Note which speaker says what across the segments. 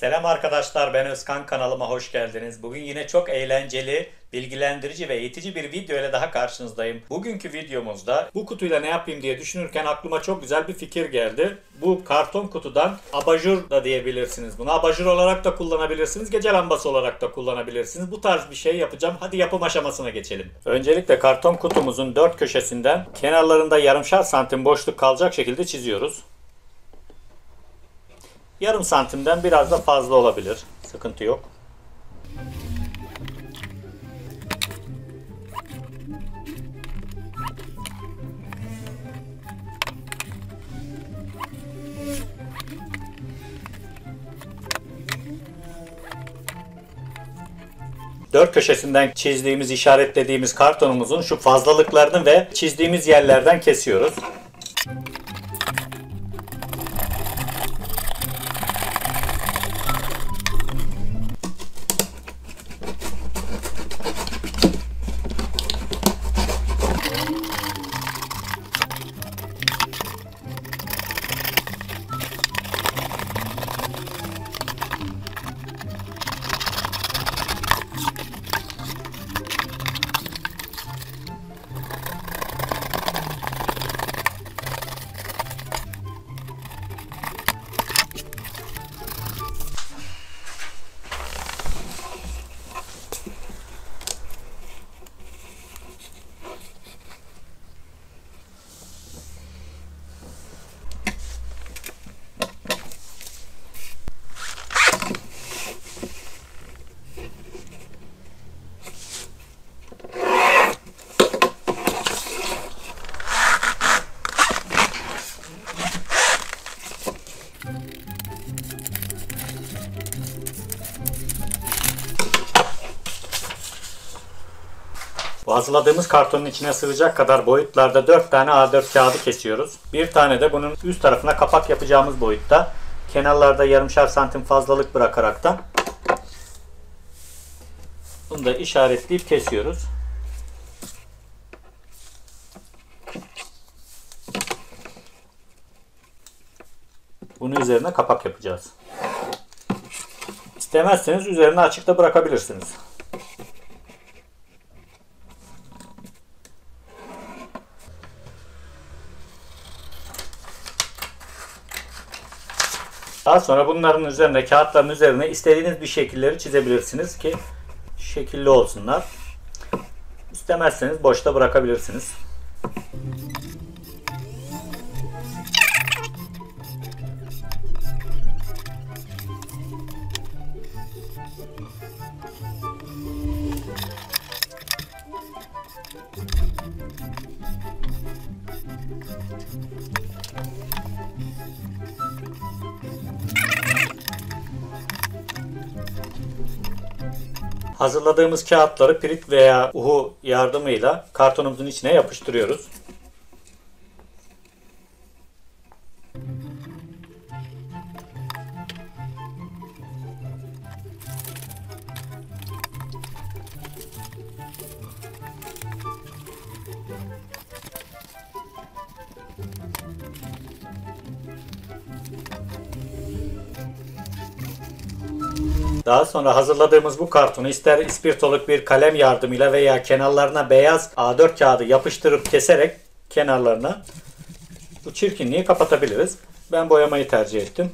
Speaker 1: Selam arkadaşlar ben Özkan kanalıma hoş geldiniz. Bugün yine çok eğlenceli, bilgilendirici ve eğitici bir video ile daha karşınızdayım. Bugünkü videomuzda bu kutuyla ne yapayım diye düşünürken aklıma çok güzel bir fikir geldi. Bu karton kutudan abajur da diyebilirsiniz bunu. Abajur olarak da kullanabilirsiniz, gece lambası olarak da kullanabilirsiniz. Bu tarz bir şey yapacağım. Hadi yapım aşamasına geçelim. Öncelikle karton kutumuzun dört köşesinden kenarlarında yarımşar santim boşluk kalacak şekilde çiziyoruz. Yarım santimden biraz da fazla olabilir. Sıkıntı yok. Dört köşesinden çizdiğimiz, işaretlediğimiz kartonumuzun şu fazlalıklarını ve çizdiğimiz yerlerden kesiyoruz. Hazırladığımız kartonun içine sığacak kadar boyutlarda 4 tane A4 kağıdı kesiyoruz. Bir tane de bunun üst tarafına kapak yapacağımız boyutta. Kenarlarda yarımşar santim fazlalık bırakaraktan bunu da işaretleyip kesiyoruz. Bunun üzerine kapak yapacağız. İstemezseniz üzerine açıkta bırakabilirsiniz. Daha sonra bunların üzerine, kağıtların üzerine istediğiniz bir şekilleri çizebilirsiniz ki şekilli olsunlar. İstemezseniz boşta bırakabilirsiniz. Hazırladığımız kağıtları pirit veya uhu yardımıyla kartonumuzun içine yapıştırıyoruz. Daha sonra hazırladığımız bu kartonu ister ispirtoluk bir kalem yardımıyla veya kenarlarına beyaz A4 kağıdı yapıştırıp keserek kenarlarına bu çirkinliği kapatabiliriz. Ben boyamayı tercih ettim.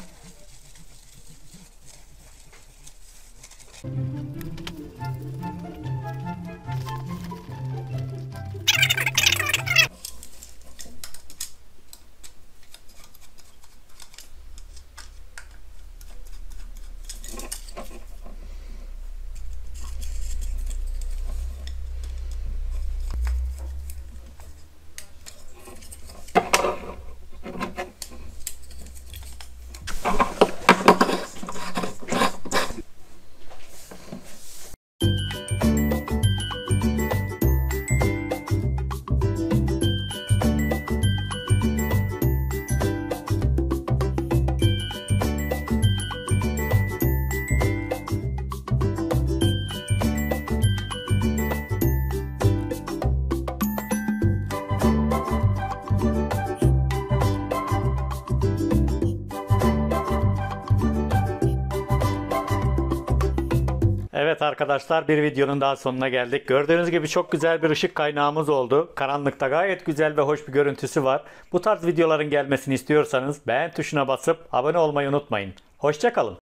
Speaker 1: Evet arkadaşlar bir videonun daha sonuna geldik. Gördüğünüz gibi çok güzel bir ışık kaynağımız oldu. Karanlıkta gayet güzel ve hoş bir görüntüsü var. Bu tarz videoların gelmesini istiyorsanız beğen tuşuna basıp abone olmayı unutmayın. Hoşçakalın.